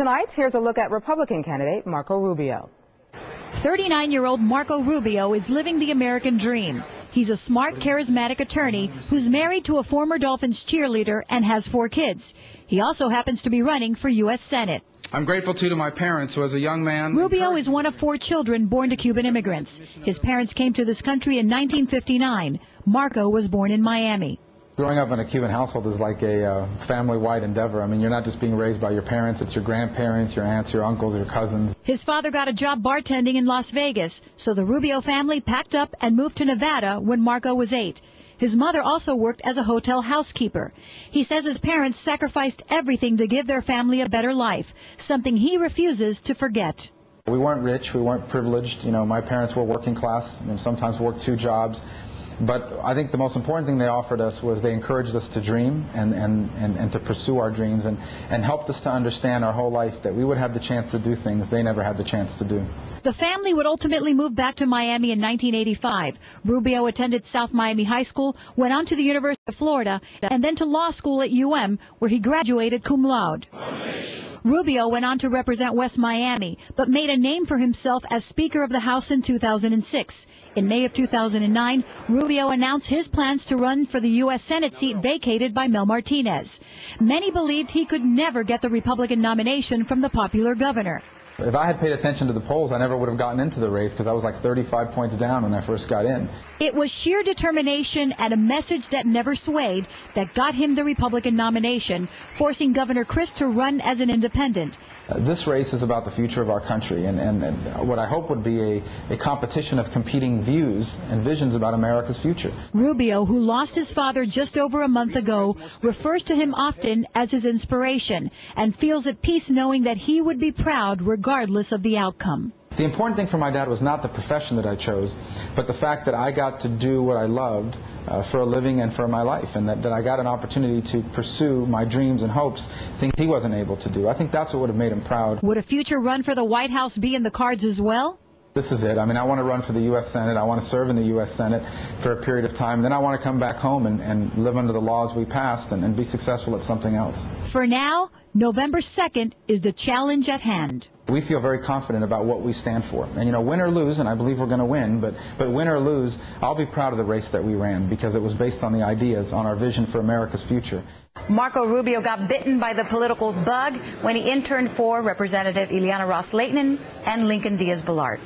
Tonight, here's a look at Republican candidate Marco Rubio. 39-year-old Marco Rubio is living the American dream. He's a smart, charismatic attorney who's married to a former Dolphins cheerleader and has four kids. He also happens to be running for U.S. Senate. I'm grateful too to my parents who as a young man Rubio is one of four children born to Cuban immigrants. His parents came to this country in 1959. Marco was born in Miami. Growing up in a Cuban household is like a uh, family-wide endeavor. I mean, you're not just being raised by your parents, it's your grandparents, your aunts, your uncles, your cousins. His father got a job bartending in Las Vegas, so the Rubio family packed up and moved to Nevada when Marco was eight. His mother also worked as a hotel housekeeper. He says his parents sacrificed everything to give their family a better life, something he refuses to forget. We weren't rich, we weren't privileged. You know, my parents were working class and sometimes worked two jobs. But I think the most important thing they offered us was they encouraged us to dream and, and, and, and to pursue our dreams and, and helped us to understand our whole life that we would have the chance to do things they never had the chance to do. The family would ultimately move back to Miami in 1985. Rubio attended South Miami High School, went on to the University of Florida, and then to law school at UM, where he graduated cum laude. Rubio went on to represent West Miami, but made a name for himself as Speaker of the House in 2006. In May of 2009, Rubio announced his plans to run for the U.S. Senate seat vacated by Mel Martinez. Many believed he could never get the Republican nomination from the popular governor. If I had paid attention to the polls, I never would have gotten into the race because I was like 35 points down when I first got in. It was sheer determination and a message that never swayed that got him the Republican nomination, forcing Governor Crist to run as an independent. Uh, this race is about the future of our country and, and, and what I hope would be a, a competition of competing views and visions about America's future. Rubio, who lost his father just over a month ago, refers to him often as his inspiration and feels at peace knowing that he would be proud regardless regardless of the outcome. The important thing for my dad was not the profession that I chose, but the fact that I got to do what I loved uh, for a living and for my life, and that, that I got an opportunity to pursue my dreams and hopes, things he wasn't able to do. I think that's what would have made him proud. Would a future run for the White House be in the cards as well? This is it. I mean, I want to run for the U.S. Senate. I want to serve in the U.S. Senate for a period of time. Then I want to come back home and, and live under the laws we passed and, and be successful at something else. For now, November 2nd is the challenge at hand. We feel very confident about what we stand for. And, you know, win or lose, and I believe we're going to win, but, but win or lose, I'll be proud of the race that we ran because it was based on the ideas, on our vision for America's future. Marco Rubio got bitten by the political bug when he interned for Representative Ileana Ros-Lehtinen and Lincoln Diaz-Balart.